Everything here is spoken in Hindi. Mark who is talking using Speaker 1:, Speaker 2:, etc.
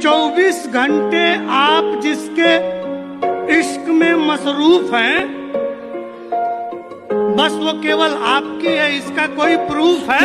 Speaker 1: 24 घंटे आप जिसके इश्क में मसरूफ हैं, बस वो केवल आपकी है, इसका कोई प्रूफ है?